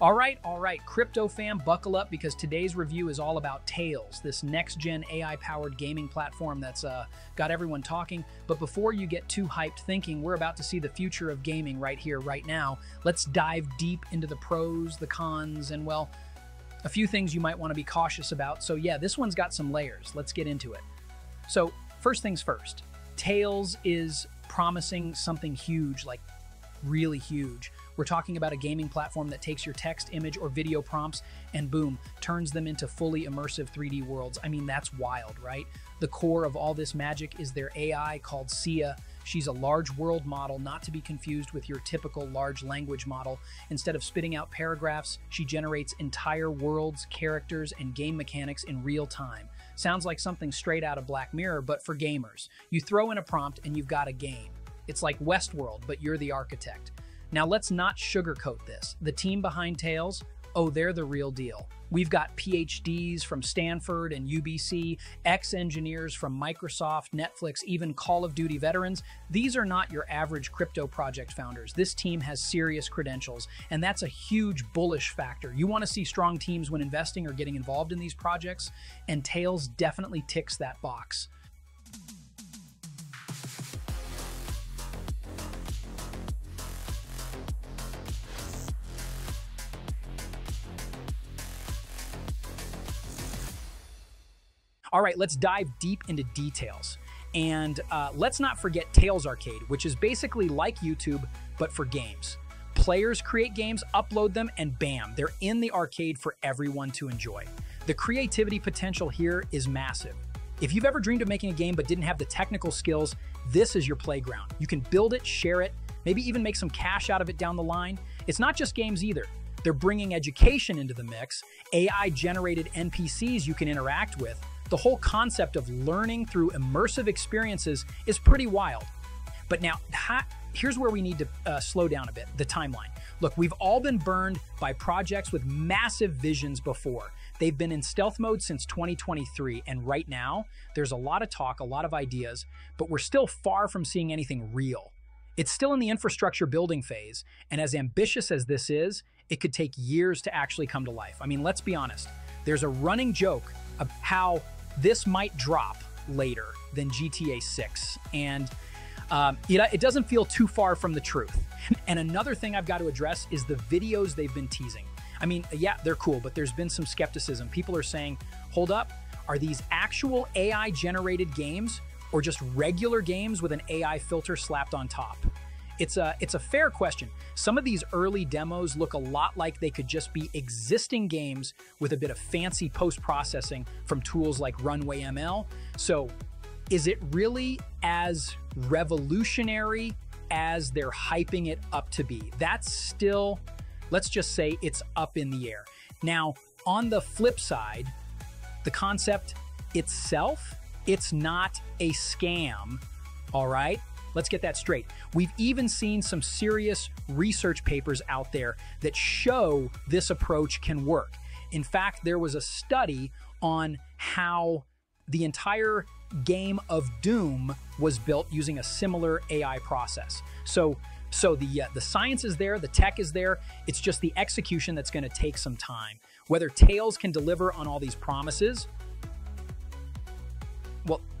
All right, all right, crypto fam, buckle up because today's review is all about Tales, this next gen AI powered gaming platform that's uh, got everyone talking. But before you get too hyped thinking we're about to see the future of gaming right here, right now, let's dive deep into the pros, the cons, and well, a few things you might want to be cautious about. So, yeah, this one's got some layers. Let's get into it. So, first things first, Tales is promising something huge, like really huge. We're talking about a gaming platform that takes your text, image, or video prompts and boom, turns them into fully immersive 3D worlds. I mean, that's wild, right? The core of all this magic is their AI called Sia. She's a large world model, not to be confused with your typical large language model. Instead of spitting out paragraphs, she generates entire worlds, characters, and game mechanics in real time. Sounds like something straight out of Black Mirror, but for gamers. You throw in a prompt and you've got a game. It's like Westworld, but you're the architect. Now, let's not sugarcoat this. The team behind Tales, oh, they're the real deal. We've got PhDs from Stanford and UBC, ex engineers from Microsoft, Netflix, even Call of Duty veterans. These are not your average crypto project founders. This team has serious credentials, and that's a huge bullish factor. You want to see strong teams when investing or getting involved in these projects, and Tales definitely ticks that box. All right, let's dive deep into details. And uh, let's not forget Tales Arcade, which is basically like YouTube, but for games. Players create games, upload them, and bam, they're in the arcade for everyone to enjoy. The creativity potential here is massive. If you've ever dreamed of making a game but didn't have the technical skills, this is your playground. You can build it, share it, maybe even make some cash out of it down the line. It's not just games either. They're bringing education into the mix, AI generated NPCs you can interact with, the whole concept of learning through immersive experiences is pretty wild. But now, here's where we need to uh, slow down a bit the timeline. Look, we've all been burned by projects with massive visions before. They've been in stealth mode since 2023, and right now, there's a lot of talk, a lot of ideas, but we're still far from seeing anything real. It's still in the infrastructure building phase, and as ambitious as this is, it could take years to actually come to life. I mean, let's be honest. There's a running joke of how this might drop later than GTA 6. And um, it, it doesn't feel too far from the truth. And another thing I've got to address is the videos they've been teasing. I mean, yeah, they're cool, but there's been some skepticism. People are saying, hold up, are these actual AI generated games or just regular games with an AI filter slapped on top? It's a, it's a fair question. Some of these early demos look a lot like they could just be existing games with a bit of fancy post-processing from tools like Runway ML. So is it really as revolutionary as they're hyping it up to be? That's still, let's just say it's up in the air. Now, on the flip side, the concept itself, it's not a scam, all right? Let's get that straight. We've even seen some serious research papers out there that show this approach can work. In fact, there was a study on how the entire game of Doom was built using a similar AI process. So, so the uh, the science is there, the tech is there. It's just the execution that's going to take some time. Whether Tales can deliver on all these promises,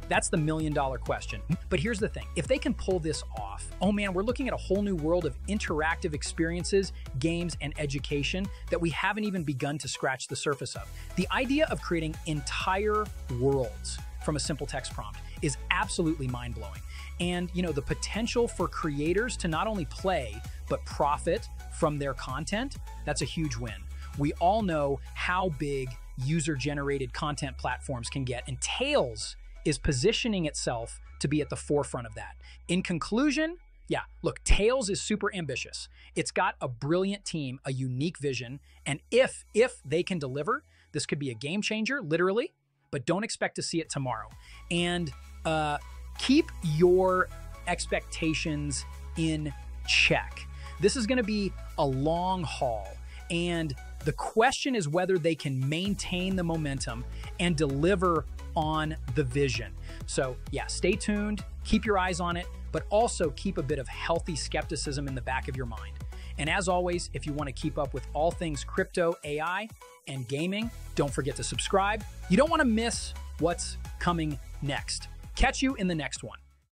that's the million dollar question. But here's the thing if they can pull this off, oh man, we're looking at a whole new world of interactive experiences, games, and education that we haven't even begun to scratch the surface of. The idea of creating entire worlds from a simple text prompt is absolutely mind blowing. And, you know, the potential for creators to not only play, but profit from their content, that's a huge win. We all know how big user generated content platforms can get, and Tales is positioning itself to be at the forefront of that. In conclusion, yeah, look, Tales is super ambitious. It's got a brilliant team, a unique vision, and if if they can deliver, this could be a game changer, literally. But don't expect to see it tomorrow. And uh, keep your expectations in check. This is going to be a long haul, and the question is whether they can maintain the momentum and deliver on the vision. So, yeah, stay tuned, keep your eyes on it, but also keep a bit of healthy skepticism in the back of your mind. And as always, if you want to keep up with all things crypto, AI, and gaming, don't forget to subscribe. You don't want to miss what's coming next. Catch you in the next one.